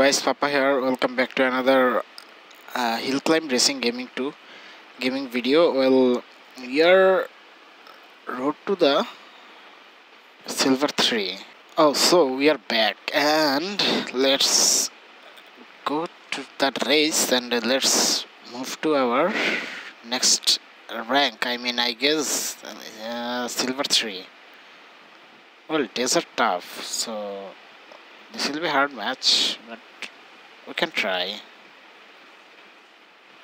guys pappa here. Welcome back to another uh, hill climb racing gaming 2 gaming video. Well we are road to the silver 3 oh so we are back. And let's go to that race and let's move to our next rank. I mean i guess uh, silver 3 well desert tough so this will be hard match, but we can try.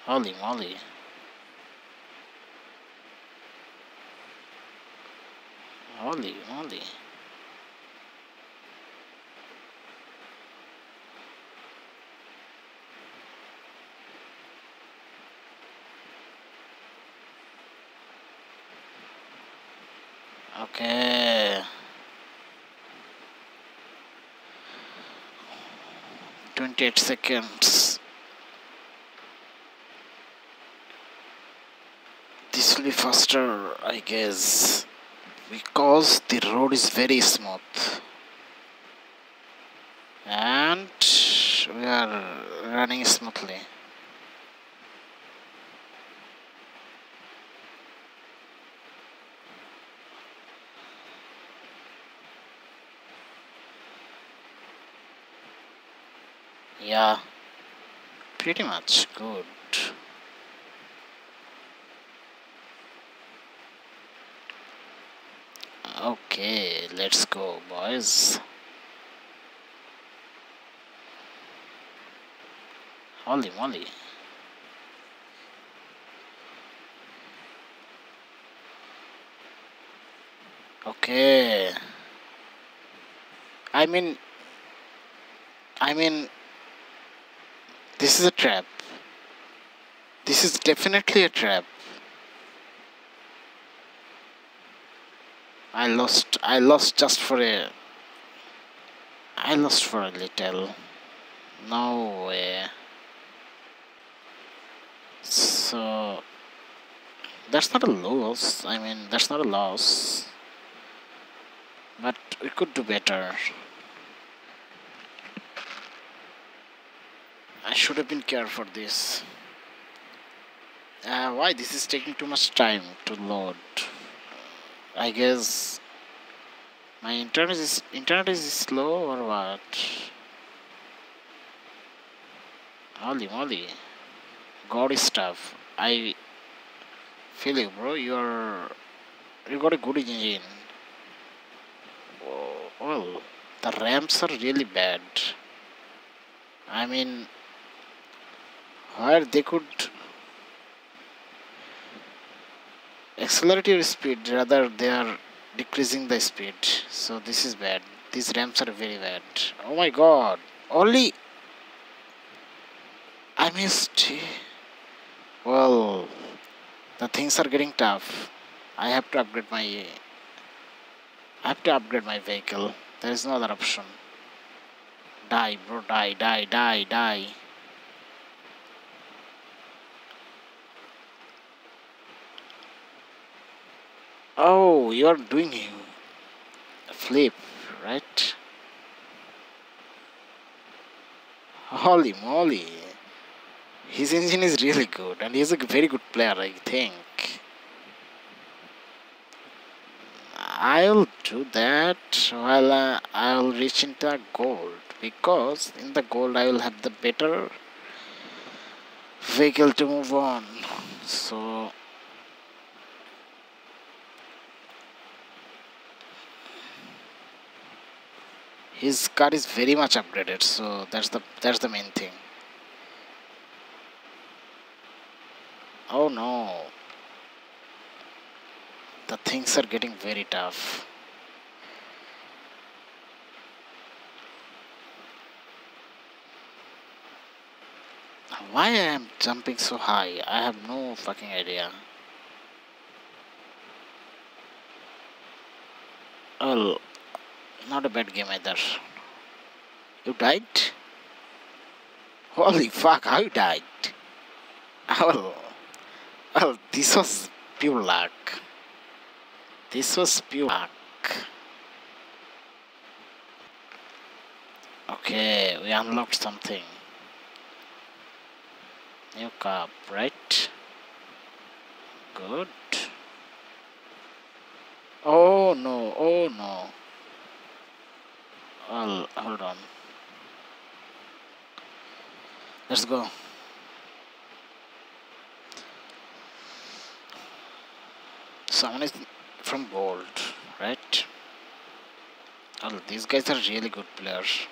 Holy moly. Holy moly. Okay. 28 seconds. This will be faster I guess because the road is very smooth. And we are running smoothly Yeah, pretty much good. Okay, let's go, boys. Holy moly. Okay. I mean, I mean, this is a trap. This is definitely a trap. I lost. I lost just for a. I lost for a little. No way. So. That's not a loss. I mean, that's not a loss. But we could do better. I should have been care for this. Uh, why this is taking too much time to load? I guess my internet is internet is slow or what? Holy moly, God stuff. I feel you, bro. You're you got a good engine. Oh, well, the ramps are really bad. I mean, where they could accelerate your speed rather they are decreasing the speed. So this is bad. These ramps are very bad. Oh my god. Only I missed. Well the things are getting tough. I have to upgrade my I have to upgrade my vehicle. There is no other option. Die bro. Die die die die Oh, you are doing a flip, right? Holy moly. His engine is really good and he's a very good player, I think. I'll do that while uh, I'll reach into gold because in the gold I will have the better vehicle to move on. So his car is very much upgraded so that's the that's the main thing. Oh no. The things are getting very tough. Why I am jumping so high? I have no fucking idea. Well not a bad game either. You died? Holy fuck, how you died? Well, well, this was pure luck. This was pure luck. Okay, we unlocked something. New cup, right? Good. Oh no, oh no. Well, hold on. Let's go. Someone is from gold, right? Oh, these guys are really good players.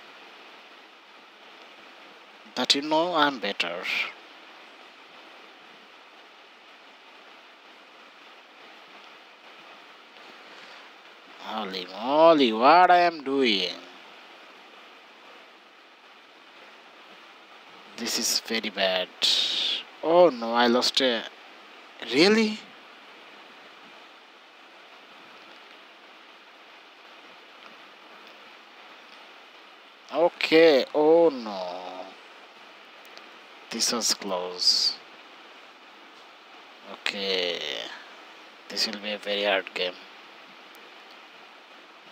But you know I'm better. Holy moly, what I am doing? This is very bad. Oh no, I lost a... Really? Okay, oh no. This was close. Okay. This will be a very hard game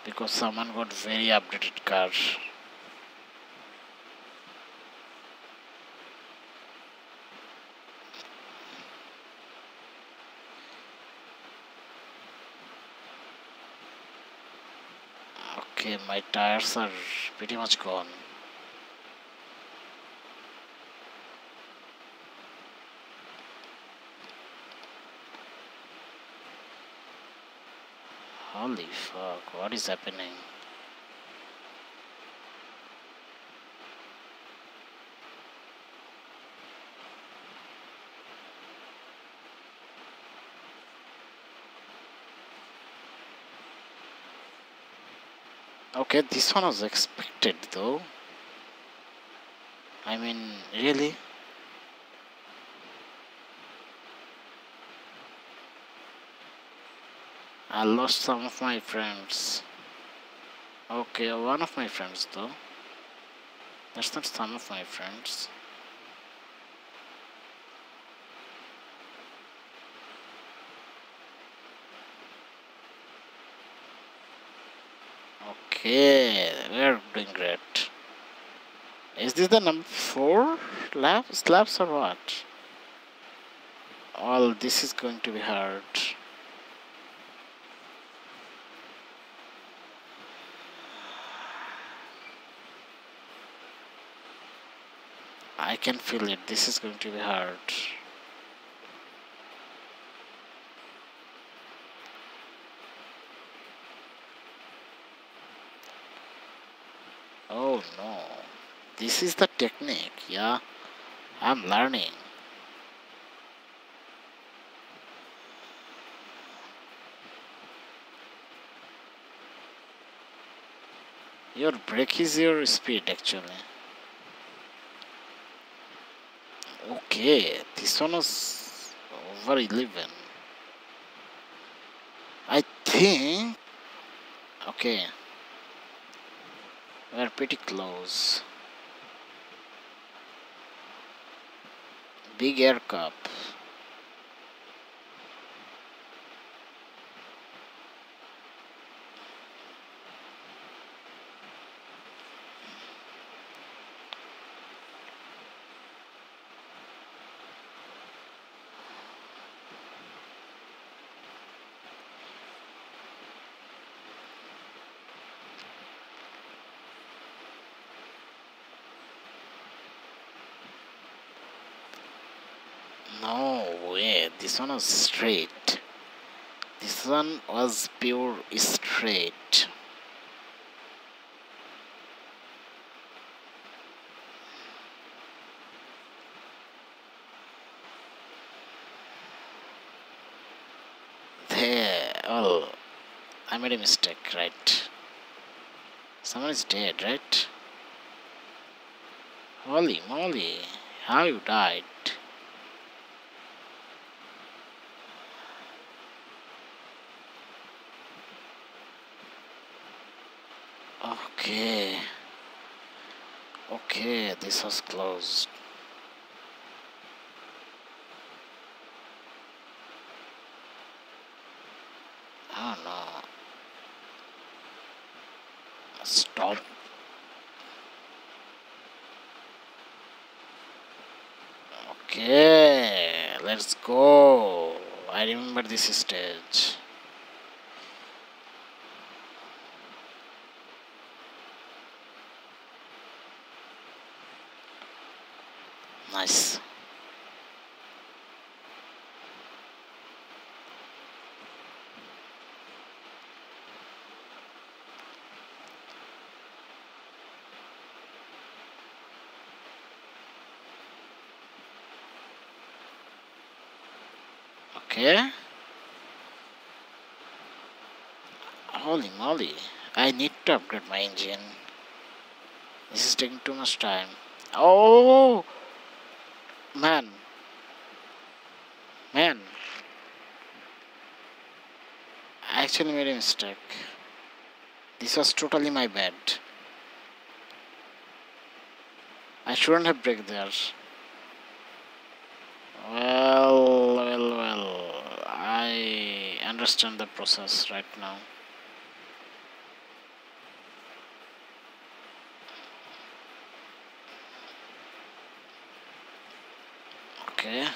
because someone got very updated car okay my tires are pretty much gone Holy fuck, what is happening? Okay, this one was expected though. I mean, really? I lost some of my friends. Okay, one of my friends though. That's not some of my friends. Okay, we're doing great. Is this the number four lab slabs or what? All this is going to be hard. I can feel it. This is going to be hard. Oh no. This is the technique, yeah? I'm learning. Your brake is your speed actually. Okay, this one was over 11. I think. Okay. We're pretty close. Big air cup. No way, this one was straight. This one was pure straight. There, oh, I made a mistake, right? Someone is dead, right? Holy moly, how you died? Okay. Okay, this was closed. Oh no. Stop. Okay, let's go. I remember this stage. Nice. Okay. Holy moly. I need to upgrade my engine. This is taking too much time. Oh! Man. Man. I actually made a mistake. This was totally my bad. I shouldn't have break there. Well, well, well. I understand the process right now. Okay.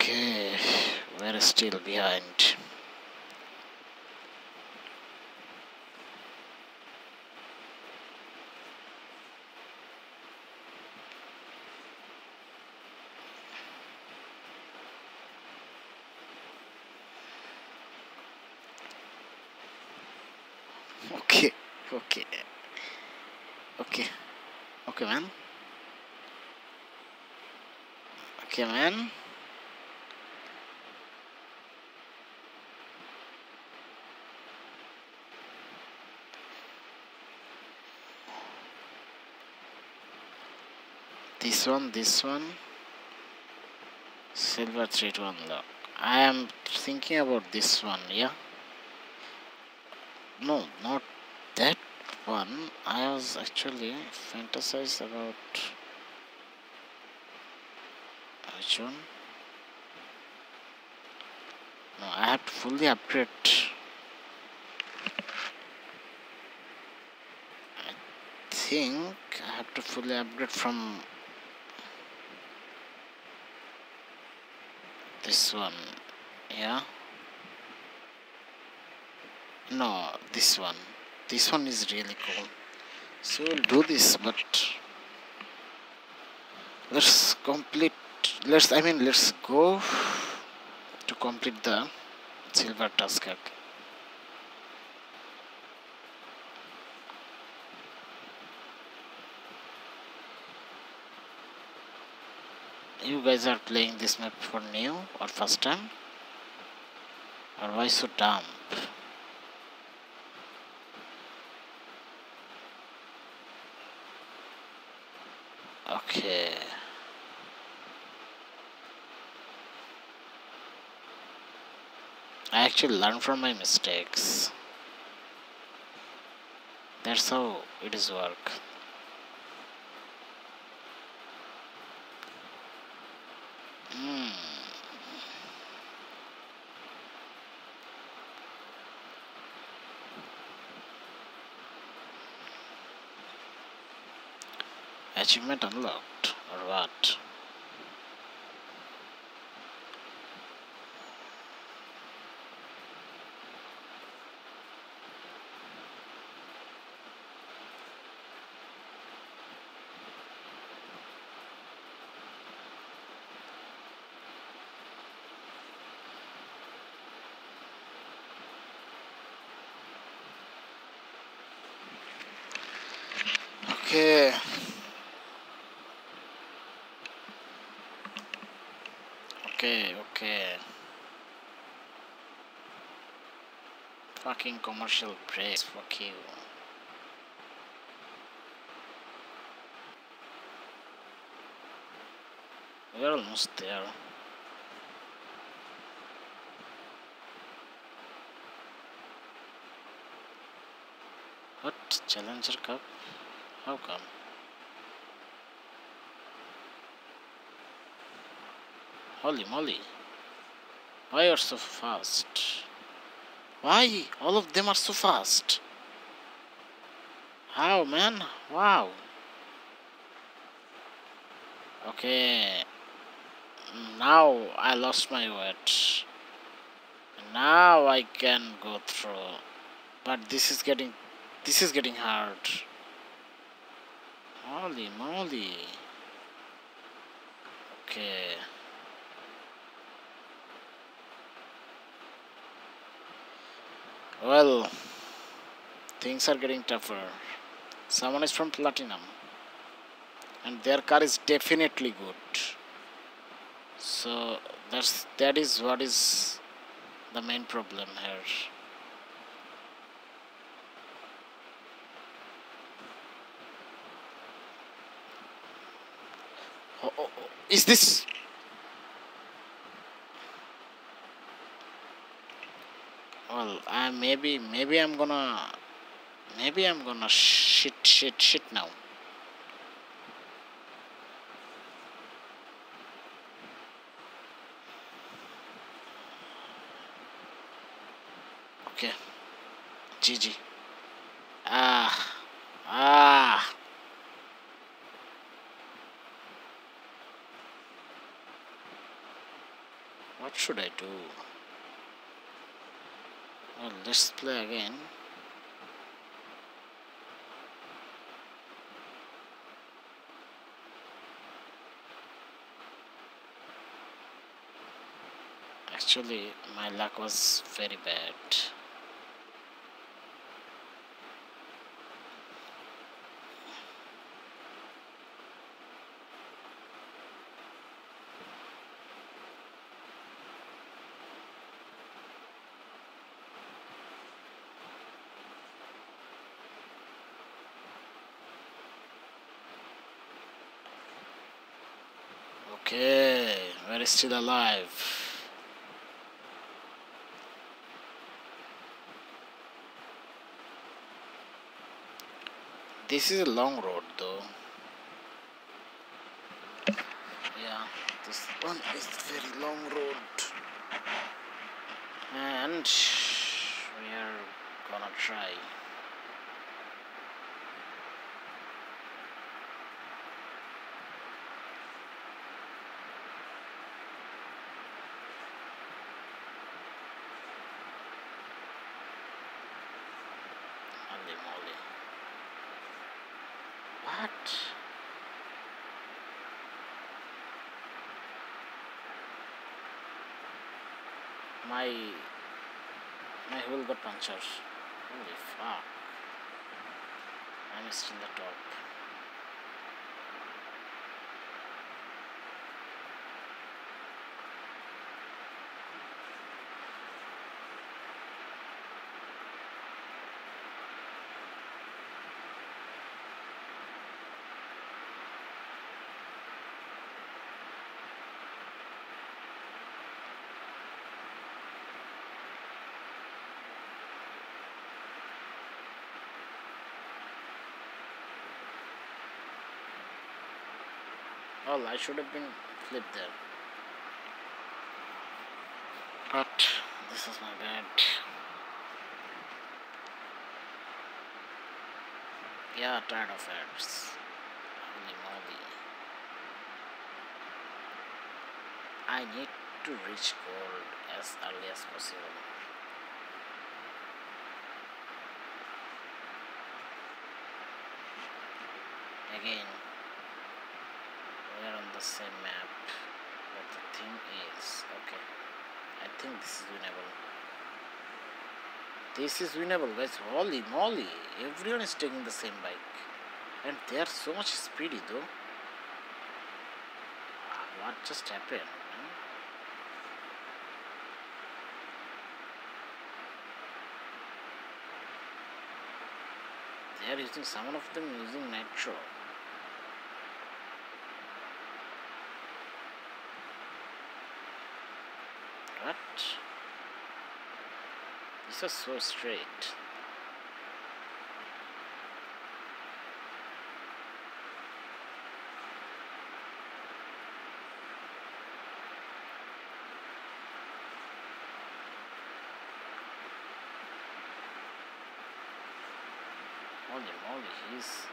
Okay, we're still behind. Okay, okay, okay, okay, man. Okay, man. This one, this one. Silver 3 to unlock. I am thinking about this one, yeah? No, not that one. I was actually fantasized about which one? No, I have to fully upgrade. I think I have to fully upgrade from this one. Yeah. No, this one. This one is really cool. So we'll do this, but let's complete. Let's. I mean, let's go to complete the silver task. You guys are playing this map for new or first time? Or why so dumb? Okay. Actually learn from my mistakes. That's how it is work. Hmm. Achievement unlocked or what? Okay. Okay, okay. Fucking commercial breaks, fuck you. We're almost there. What? Challenger Cup? How come? Holy moly. Why are so fast? Why? All of them are so fast. How, man? Wow. Okay. Now I lost my weight. Now I can go through. But this is getting this is getting hard. Holy moly. Okay. Well, things are getting tougher. Someone is from Platinum. And their car is definitely good. So that's that is what is the main problem here. Oh, oh, oh. Is this? Well I maybe maybe I'm gonna maybe I'm gonna shit shit shit now. Okay. GG ah ah what should I do? Well let's play again. Actually my luck was very bad We're still alive. This is a long road though. Yeah, this one is very long road. And we are gonna try. What? My my wheel got punctured. Holy fuck. I'm still the top. Well, I should have been flipped there. But this is my bad. Yeah, tired of ads. Holy moly. I need to reach gold as early as possible. Again, we are on the same map but the thing is okay I think this is winnable. This is winnable guys. Holy moly everyone is taking the same bike. And they are so much speedy though. Ah, what just happened they are using some of them using nitro What? This was so straight. Holy moly, he's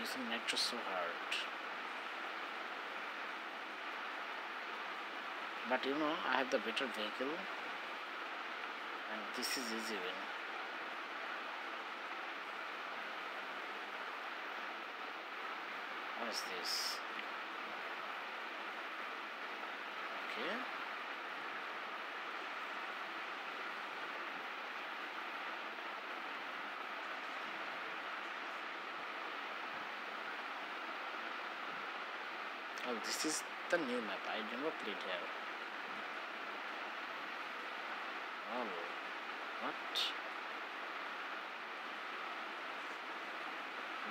using Nitro so hard. But you know, I have the better vehicle and this is easy win. What is this? Okay. Oh, this is the new map. I never played here. Oh, what?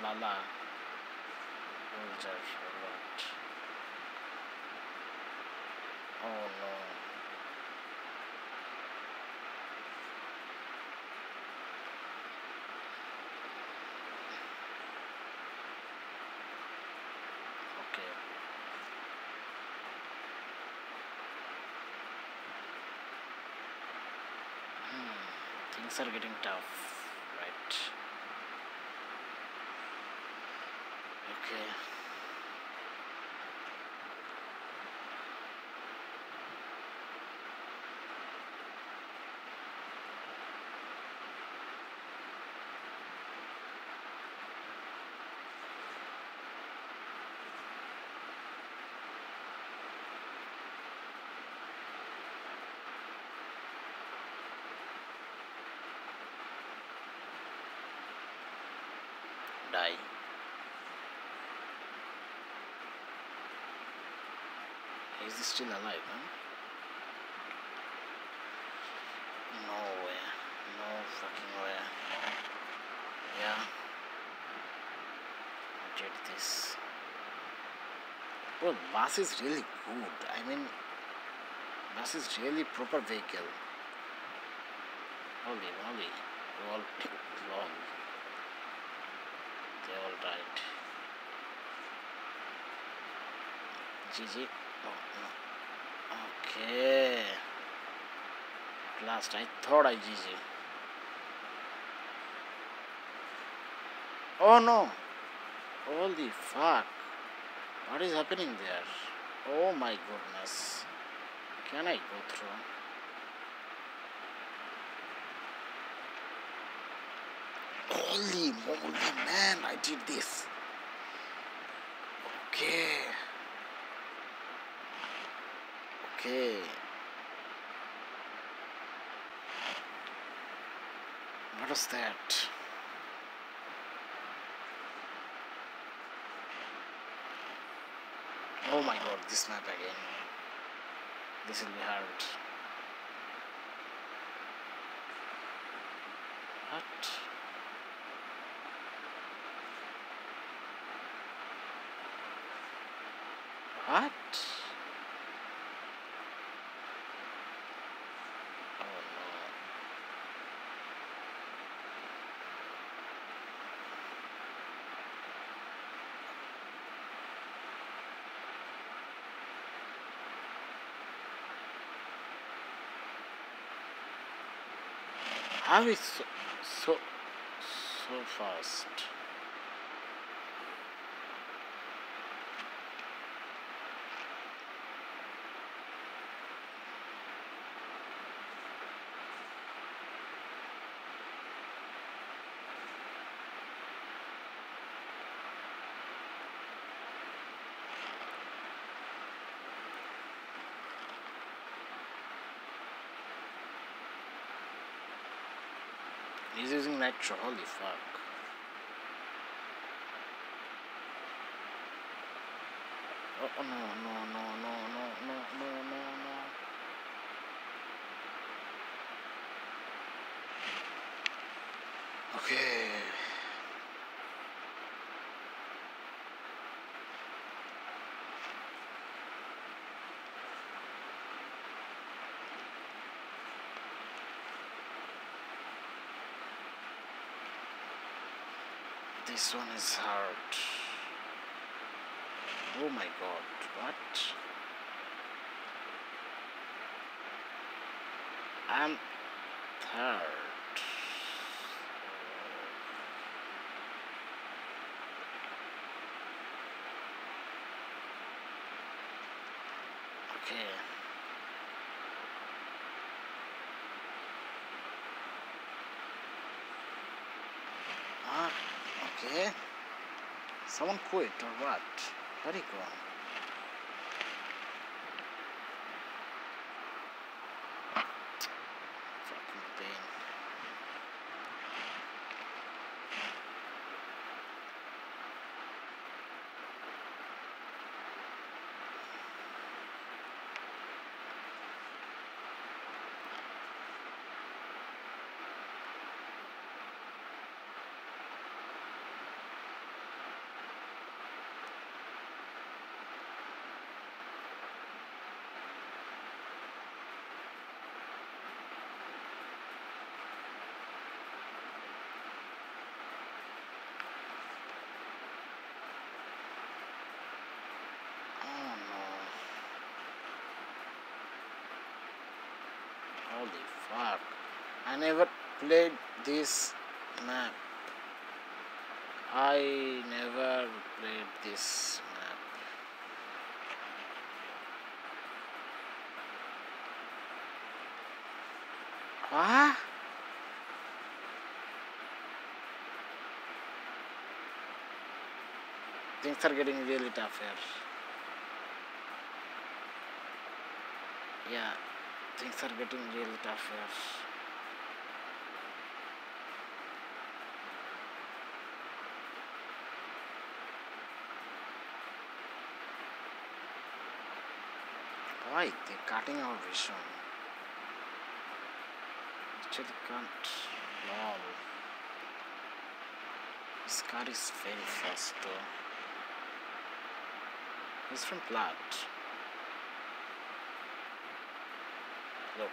Lala. Soldier, what? Oh no. Hmm, things are getting tough, right? Okay. Is he still alive? No way. No fucking way. Yeah. I did this. Well, bus is really good. I mean, bus is really proper vehicle. Holy moly. All long. They all died. GG. Oh, no. Okay. At last, I thought I GG. Oh no! Holy fuck! What is happening there? Oh my goodness. Can I go through? Holy moly, man, I did this. Okay. Okay. What was that? Oh my god, this map again. This will be hard. What? What? How is so so so fast? Nitro. Holy fuck. Oh, oh no, no, no, no, no, no, no, no, no. Okay. This one is hard. Oh my god, what? I'm third. Okay. Ah, okay. Someone quit or what? Very. Fucking pain. Oh no. Holy. I never played this map. I never played this map. What? Things are getting really tough here. Yeah, things are getting really tough here. Why? They're cutting our vision. Actually can't. Lol. This car is very fast though. He's from Plat. Look.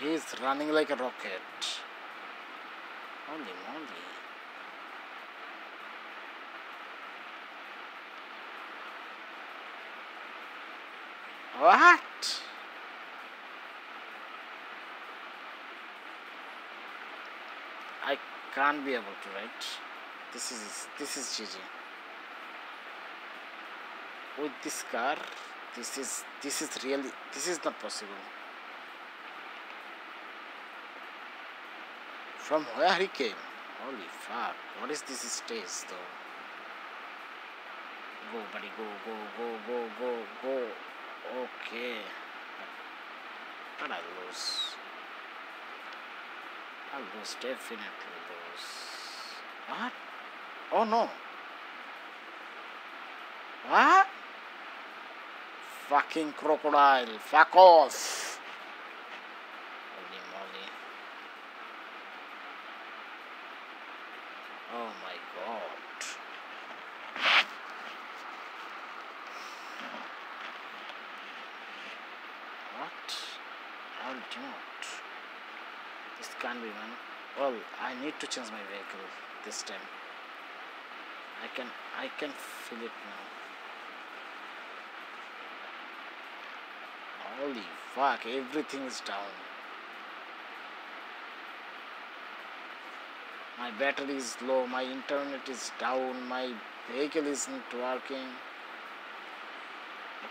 He's running like a rocket. Holy moly. What? I can't be able to, right? This is this is GG. With this car, this is this is really this is not possible. From where he came? Holy fuck! What is this stage though? Go, buddy, go, go, go, go, go, go. Okay. But I lose. I'll lose, definitely lose. What? Oh no. What? Fucking crocodile. Fuck off. Holy moly. Oh my god. What? I'll not. This can't be man. Well, I need to change my vehicle this time. Can I can feel it now. Holy fuck, everything is down. My battery is low, my internet is down, my vehicle isn't working.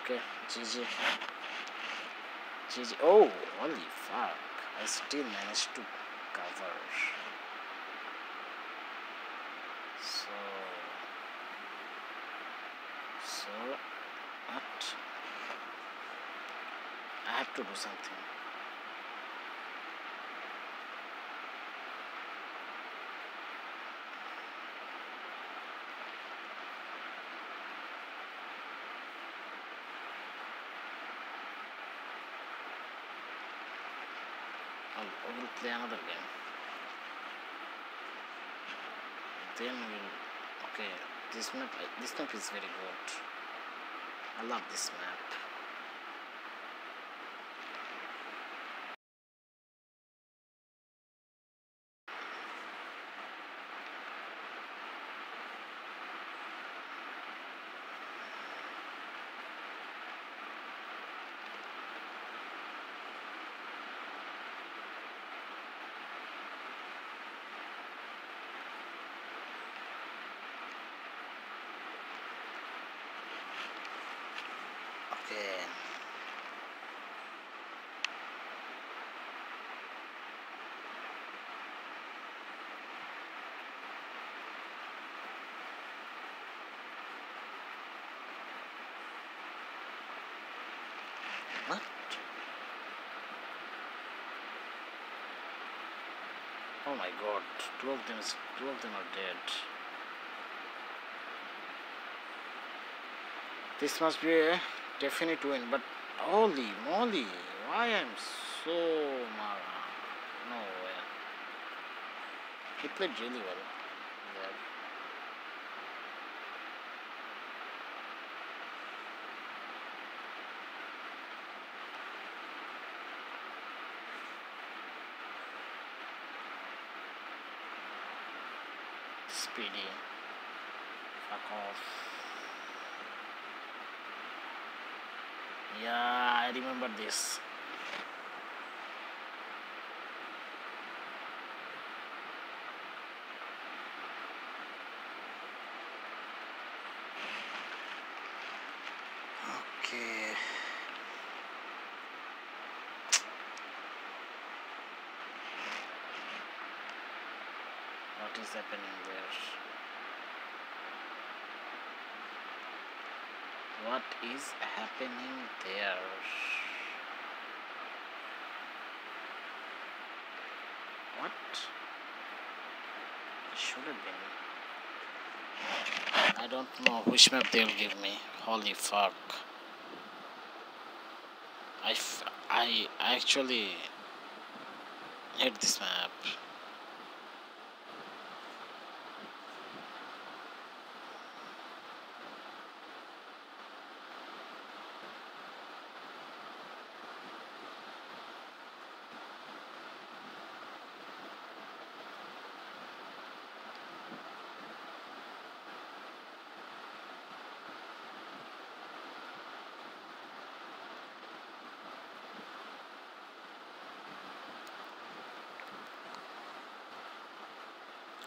Okay, GG. GG. Oh, holy fuck. I still managed to cover. So, so, what? Do something. I'll, I will play another game. Then we'll. Okay, this map. This map is very good. I love this map. What? Oh my god, two of them is two of them are dead. This must be a definite win, but holy moly, why I'm so mara? No way. He played really well there. Speedy. Fuck off. Yeah, I remember this. Okay. What is happening there? What is happening there? What? It should have been. I don't know which map they'll give me. Holy fuck. I, I actually hate this map.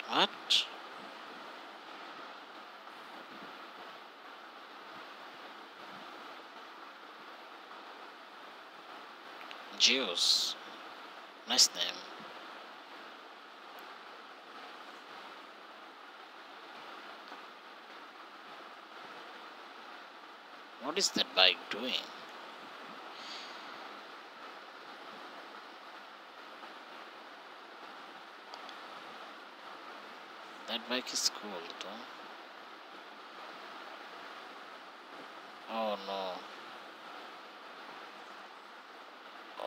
What? Zeus. Nice name. What is that bike doing? That bike is cool though. Oh no.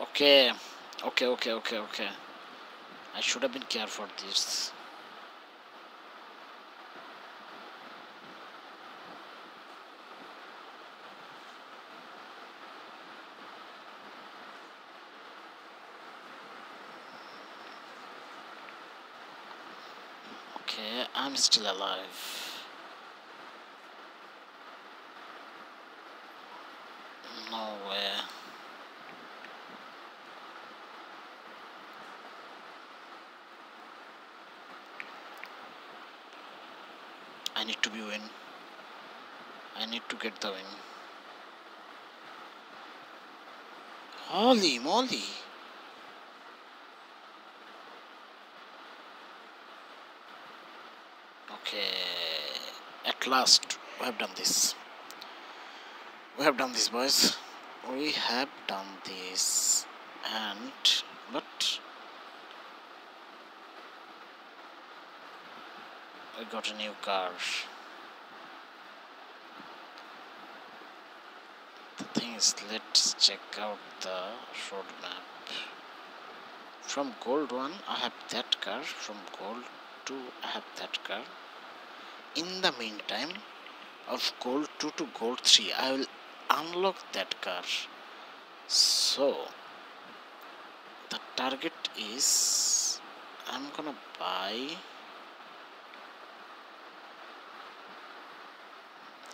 Okay. Okay, okay, okay, okay. I should have been careful for this. Okay, I'm still alive. No way. I need to be win. I need to get the win. Holy moly! Okay, at last we have done this. We have done this, boys. We have done this, and but we got a new car. The thing is, let's check out the roadmap. From gold one, I have that car. From gold two, I have that car. In the meantime, of gold two to gold three, I will unlock that car. So, the target is I'm gonna buy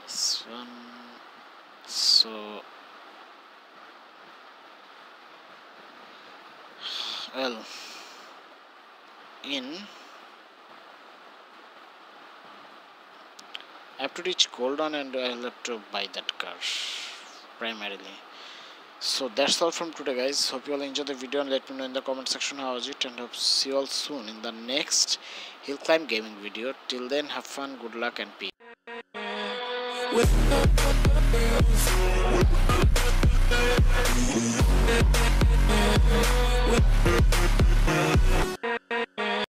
this one. So, well, in I have to reach gold on and I'll have to buy that car primarily. So that's all from today guys. Hope you all enjoyed the video and let me know in the comment section how was it and hope see you all soon in the next hill climb gaming video. Till then have fun good luck and peace